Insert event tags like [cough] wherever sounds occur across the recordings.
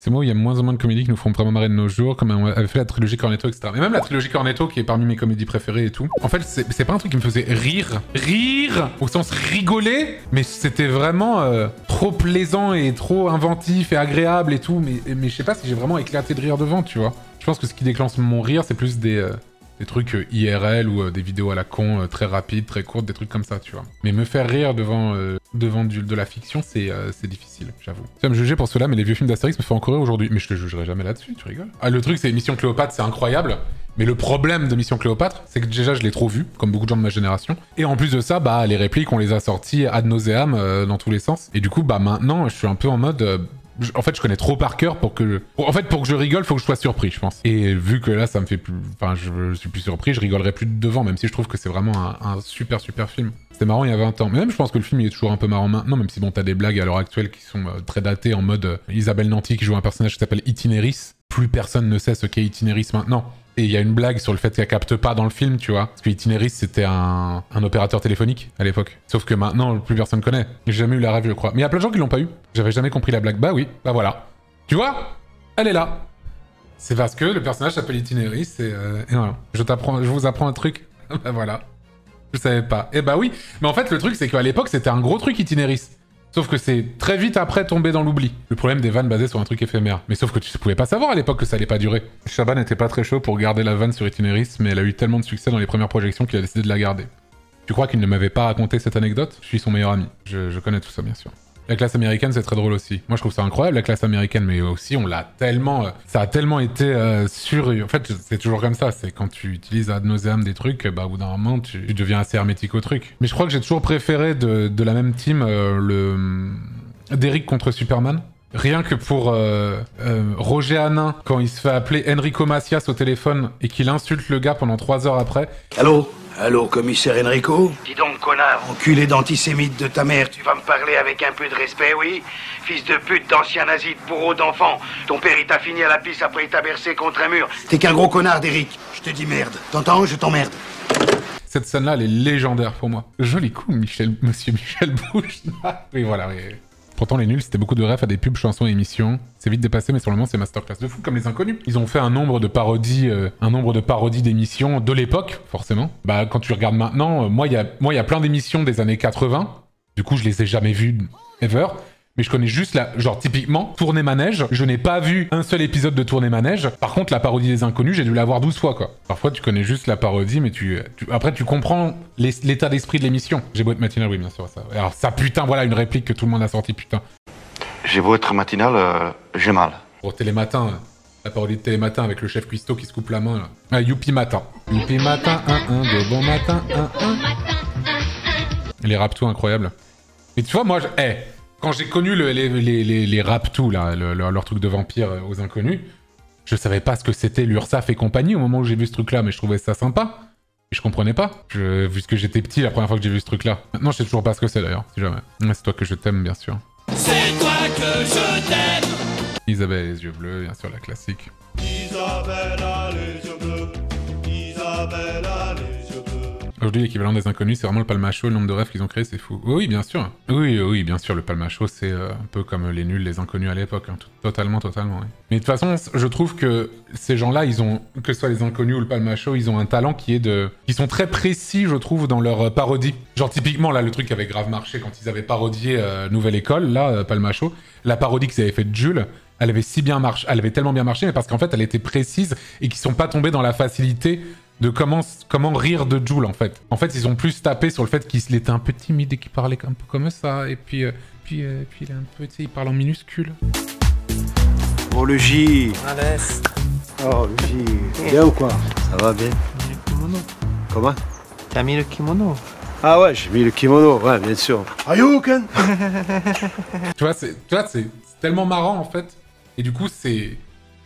C'est moi où il y a moins ou moins de comédies qui nous feront vraiment marrer de nos jours, comme on avait fait la trilogie Cornetto, etc. Mais même la trilogie Cornetto, qui est parmi mes comédies préférées et tout. En fait, c'est c'est pas un truc qui me faisait rire. Rire Au sens rigoler Mais c'était vraiment euh, trop plaisant et trop inventif et agréable et tout. Mais, mais je sais pas si j'ai vraiment éclaté de rire devant, tu vois. Je pense que ce qui déclenche mon rire, c'est plus des... euh, des trucs euh, IRL ou euh, des vidéos à la con, euh, très rapides, très courtes, des trucs comme ça, tu vois. Mais me faire rire devant, de la fiction, c'est difficile, j'avoue. Tu vas me juger pour cela, mais les vieux films d'Astérix me font encore rire aujourd'hui. Mais je te jugerai jamais là-dessus, tu rigoles. Ah, le truc, c'est Mission Cléopâtre, c'est incroyable. Mais le problème de Mission Cléopâtre, c'est que déjà, je l'ai trop vu, comme beaucoup de gens de ma génération. Et en plus de ça, bah, les répliques, on les a sorties ad nauseam dans tous les sens. Et du coup, bah, maintenant, je suis un peu en mode. En fait, je connais trop par cœur pour que. en fait, pour que je rigole, faut que je sois surpris, je pense. Et vu que là, ça me fait plus. Enfin, je, suis plus surpris, je rigolerai plus devant, même si je trouve que c'est vraiment un, super, super film. C'était marrant il y a 20 ans. Mais même, je pense que le film, il est toujours un peu marrant maintenant, même si bon, t'as des blagues à l'heure actuelle qui sont euh, très datées en mode euh, Isabelle Nanty qui joue un personnage qui s'appelle Itinéris. Plus personne ne sait ce qu'est Itinéris maintenant. Et il y a une blague sur le fait qu'elle capte pas dans le film, tu vois. Parce que Itinéris, c'était un, opérateur téléphonique à l'époque. Sauf que maintenant, plus personne connaît. J'ai jamais eu la rêve, je crois. Mais il y a plein de gens qui l'ont pas eu. J'avais jamais compris la blague. Bah oui, bah voilà. Tu vois? Elle est là. C'est parce que le personnage s'appelle Itinéris et, euh, et voilà. Je t'apprends, je vous apprends un truc. [laughs] bah voilà. Je savais pas. Et bah oui. Mais en fait, le truc, c'est qu'à l'époque, c'était un gros truc Itinéris. Sauf que c'est très vite après tombé dans l'oubli. Le problème des vannes basées sur un truc éphémère. Mais sauf que tu pouvais pas savoir à l'époque que ça allait pas durer. Chabat n'était pas très chaud pour garder la vanne sur Itinéris, mais elle a eu tellement de succès dans les premières projections qu'il a décidé de la garder. Tu crois qu'il ne m'avait pas raconté cette anecdote? Je suis son meilleur ami. Je connais tout ça, bien sûr. La classe américaine, c'est très drôle aussi. Moi, je trouve ça incroyable, la classe américaine, mais aussi, on l'a tellement... euh, ça a tellement été euh, sur... En fait, c'est toujours comme ça. C'est quand tu utilises ad nauseam des trucs, bah, au bout d'un moment, tu, deviens assez hermétique au truc. Mais je crois que j'ai toujours préféré de, la même team euh, le... Derrick contre Superman. Rien que pour Roger Hanin, quand il se fait appeler Enrico Macias au téléphone et qu'il insulte le gars pendant trois heures après. Allô? Allô, commissaire Enrico Dis donc, connard, Enculé d'antisémite de ta mère, tu vas me parler avec un peu de respect, oui? Fils de pute, d'ancien nazi, de bourreau d'enfant. Ton père, il t'a fini à la pisse après il t'a bercé contre un mur. T'es qu'un gros connard, Derrick. Je te dis merde. T'entends? Je t'emmerde. Cette scène-là, elle est légendaire pour moi. Joli coup, Michel, monsieur Michel Bouche. [laughs] oui, voilà, oui. Pourtant, les nuls, c'était beaucoup de refs à des pubs, chansons et émissions. C'est vite dépassé, mais sur le moment, c'est masterclass de fou, comme les inconnus. Ils ont fait un nombre de parodies, euh, un nombre de parodies d'émissions de l'époque, forcément. Bah, quand tu regardes maintenant, euh, moi, il y a, plein d'émissions des années 80. Du coup, je les ai jamais vues ever. Mais je connais juste la, genre typiquement, Tournée Manège. Je n'ai pas vu un seul épisode de Tournée Manège. Par contre, la parodie des inconnus, j'ai dû la voir 12 fois, quoi. Parfois, tu connais juste la parodie, mais tu, tu- après, tu comprends l'état d'esprit de l'émission. J'ai beau être matinal, oui, bien sûr, ça. Alors, ça, putain, voilà une réplique que tout le monde a sorti, putain. J'ai beau être matinal, euh, j'ai mal. Pour Télématin, la parodie de Télématin avec le chef cuistot qui se coupe la main, là. Ah, Youpi Matin. Youpi Matin, 1, 1, de bon matin, 1, 1. Les rap tout incroyables. Mais tu vois, moi, je... eh, quand j'ai connu le- les, les, les, les rap tout, là, le- leur, leur truc de vampire euh, aux inconnus, je savais pas ce que c'était l'URSAF et compagnie au moment où j'ai vu ce truc-là, mais je trouvais ça sympa. Et je comprenais pas, je, vu que j'étais petit la première fois que j'ai vu ce truc-là. Maintenant, je sais toujours pas ce que c'est d'ailleurs, si jamais. C'est toi que je t'aime, bien sûr. C'est toi que je t'aime. Isabelle et les yeux bleus, bien sûr, la classique. Isabelle a les yeux bleus. Isabelle a. Aujourd'hui, l'équivalent des inconnus, c'est vraiment le palmacho, le nombre de rêves qu'ils ont créé, c'est fou. Oui, bien sûr. Oui, oui, bien sûr, le palmacho, c'est euh, un peu comme les nuls, les inconnus à l'époque. hein. Totalement, totalement. Mais de toute façon, je trouve que ces gens-là, ils ont, que ce soit les inconnus ou le palmacho, ils ont un talent qui est de... Ils sont très précis, je trouve, dans leur euh, parodie. Genre, typiquement, là, le truc qui avait grave marché quand ils avaient parodié euh, Nouvelle École, là, palmacho, la parodie qu'ils avaient faite de Jules, elle avait si bien marché, elle avait tellement bien marché, mais parce qu'en fait, elle était précise et qu'ils sont pas tombés dans la facilité de comment, comment rire de Jules en fait. En fait, ils ont plus tapé sur le fait qu'il était un peu timide et qu'il parlait un peu comme ça, et puis, euh, puis, euh, puis il est un peu, tu sais, il parle en minuscule. Oh le J. Oh le J Bien ou quoi? Ça va bien Comment? T'as mis le kimono? Ah ouais, j'ai mis le kimono, ouais, bien sûr. Ayuken [laughs] Tu vois, c'est, tu vois, c'est c'est tellement marrant en fait. Et du coup, c'est,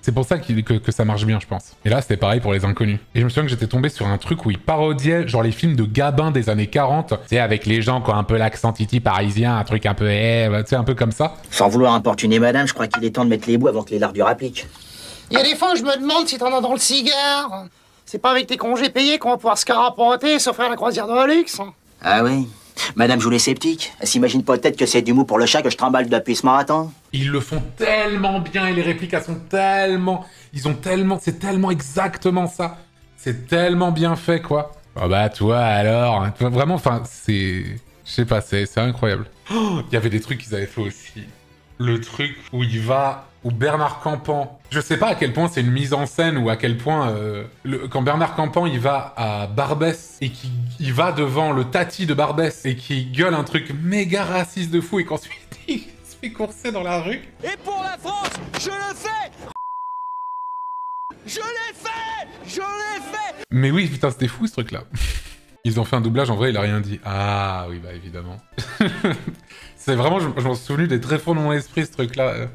c'est pour ça que, que ça marche bien, je pense. Et là, c'était pareil pour les inconnus. Et je me souviens que j'étais tombé sur un truc où ils parodiaient, genre les films de Gabin des années 40. Tu sais, avec les gens qui ont un peu l'accent titi parisien, un truc un peu, eh, tu sais, un peu comme ça. Sans vouloir importuner madame, je crois qu'il est temps de mettre les bouts avant que les lardures appliquent. Il y a des fois où je me demande si t'en as dans le cigare. C'est pas avec tes congés payés qu'on va pouvoir se carapater et s'offrir la croisière de luxe. Ah oui Madame joue les sceptiques. Elle s'imagine peut-être que c'est du mou pour le chat que je trimballe depuis ce marathon. Ils le font tellement bien et les répliques, elles sont tellement... Ils ont tellement... C'est tellement exactement ça. C'est tellement bien fait, quoi. Ah bah, toi, alors... hein. Vraiment, enfin, c'est... Je sais pas, c'est c'est incroyable. Oh, Il y avait des trucs qu'ils avaient fait aussi. Le truc où il va... Où Bernard Campan... Je sais pas à quel point c'est une mise en scène ou à quel point... euh, le- quand Bernard Campan, il va à Barbès et qu'il il va devant le tati de Barbès et qu'il gueule un truc méga raciste de fou et qu'ensuite [laughs] il se fait courser dans la rue. Et pour la France, je le fais Je l'ai fait Je l'ai fait Mais oui, putain, c'était fou ce truc-là. [laughs] Ils ont fait un doublage, en vrai, il a rien dit. Ah oui, bah évidemment. [laughs] c'est vraiment, je, je m'en souvenu des très fonds de mon esprit, ce truc-là.